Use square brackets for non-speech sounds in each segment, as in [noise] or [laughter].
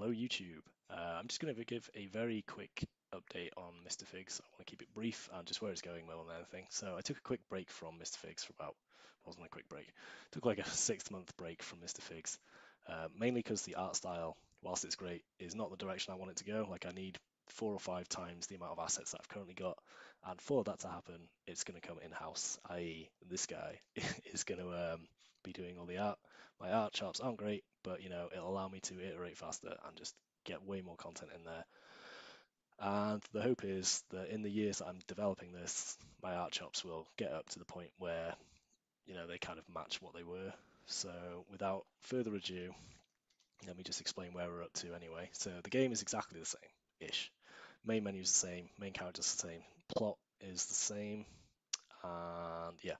Hello YouTube. Uh, I'm just going to give a very quick update on Mr. Figs. I want to keep it brief and just where it's going more than anything. So I took a quick break from Mr. Figs for about, wasn't a quick break, took like a six month break from Mr. Figs, uh, mainly because the art style, whilst it's great, is not the direction I want it to go. Like I need four or five times the amount of assets that I've currently got. And for that to happen, it's going to come in-house, i.e. this guy [laughs] is going to um, be doing all the art. My art chops aren't great, but you know it'll allow me to iterate faster and just get way more content in there. And the hope is that in the years that I'm developing this, my art chops will get up to the point where you know they kind of match what they were. So without further ado, let me just explain where we're up to anyway. So the game is exactly the same ish. Main menu is the same, main character is the same, plot is the same, and yeah.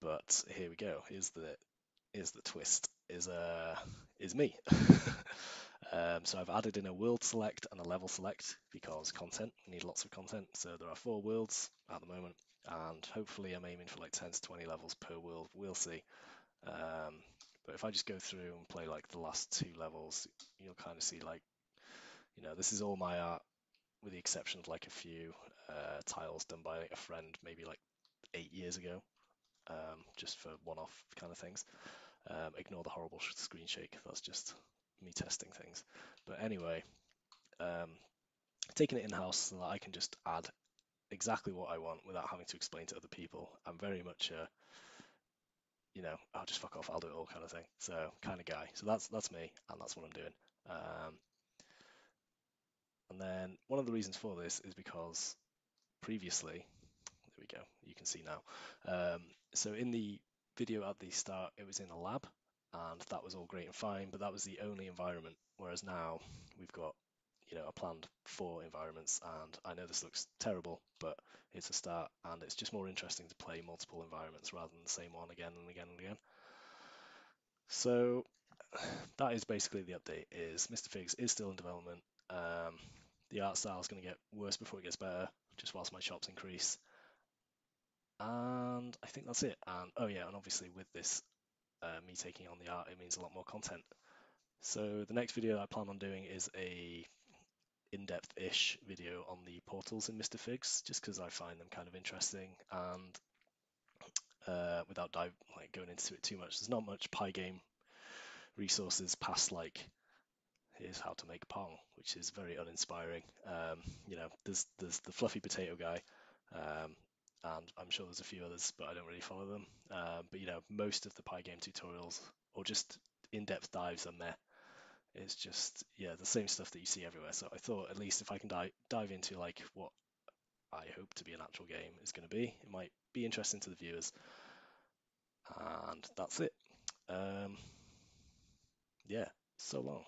But here we go. Here's the here's the twist. Is uh is me. [laughs] um, so I've added in a world select and a level select because content. We need lots of content. So there are four worlds at the moment, and hopefully I'm aiming for like 10 to 20 levels per world. We'll see. Um, but if I just go through and play like the last two levels, you'll kind of see like you know, this is all my art, with the exception of like a few uh, tiles done by a friend maybe like eight years ago, um, just for one-off kind of things. Um, ignore the horrible screen shake. That's just me testing things. But anyway, um, taking it in-house so that I can just add exactly what I want without having to explain to other people. I'm very much a, you know, I'll just fuck off, I'll do it all kind of thing. So kind of guy. So that's that's me, and that's what I'm doing. Um, and then one of the reasons for this is because previously, go, you can see now. Um, so in the video at the start, it was in a lab and that was all great and fine, but that was the only environment. Whereas now we've got, you know, a planned four environments and I know this looks terrible, but it's a start and it's just more interesting to play multiple environments rather than the same one again and again and again. So that is basically the update is Mr. Figs is still in development. Um, the art style is going to get worse before it gets better, just whilst my chops increase. And I think that's it. And oh yeah, and obviously with this, uh, me taking on the art, it means a lot more content. So the next video I plan on doing is a in-depth-ish video on the portals in Mr. Figs, just because I find them kind of interesting and uh, without dive like going into it too much, there's not much Pygame resources past like here's how to make pong, which is very uninspiring. Um, you know, there's there's the fluffy potato guy, um, and I'm sure there's a few others, but I don't really follow them. Um, but you know, most of the Pygame tutorials or just in-depth dives are there. It's just yeah, the same stuff that you see everywhere. So I thought at least if I can dive dive into like what I hope to be an actual game is going to be, it might be interesting to the viewers. And that's it. Um, yeah, so long.